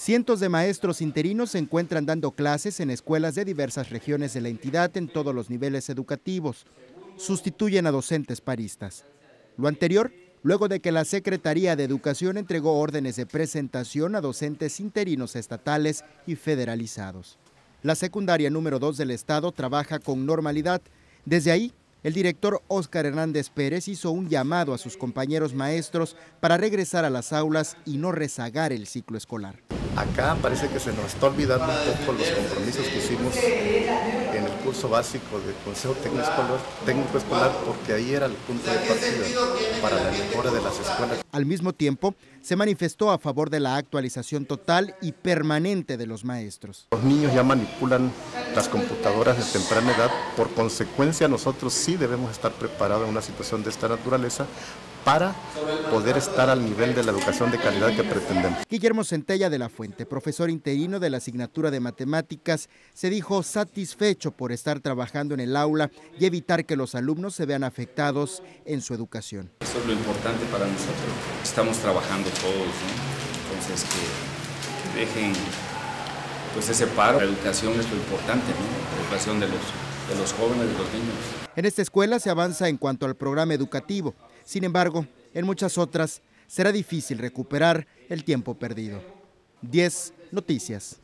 Cientos de maestros interinos se encuentran dando clases en escuelas de diversas regiones de la entidad en todos los niveles educativos. Sustituyen a docentes paristas. Lo anterior, luego de que la Secretaría de Educación entregó órdenes de presentación a docentes interinos estatales y federalizados. La secundaria número 2 del Estado trabaja con normalidad. Desde ahí, el director Óscar Hernández Pérez hizo un llamado a sus compañeros maestros para regresar a las aulas y no rezagar el ciclo escolar. Acá parece que se nos está olvidando un poco los compromisos que hicimos en el curso básico del Consejo Técnico Escolar, porque ahí era el punto de partida para la mejora de las escuelas. Al mismo tiempo, se manifestó a favor de la actualización total y permanente de los maestros. Los niños ya manipulan las computadoras de temprana edad, por consecuencia nosotros sí debemos estar preparados en una situación de esta naturaleza para poder estar al nivel de la educación de calidad que pretendemos. Guillermo Centella de la Fuente, profesor interino de la asignatura de matemáticas, se dijo satisfecho por estar trabajando en el aula y evitar que los alumnos se vean afectados en su educación. Eso es lo importante para nosotros. Estamos trabajando todos, entonces que dejen pues ese paro. La educación es lo importante, la educación de los, de los jóvenes, de los niños. En esta escuela se avanza en cuanto al programa educativo. Sin embargo, en muchas otras será difícil recuperar el tiempo perdido. 10 Noticias.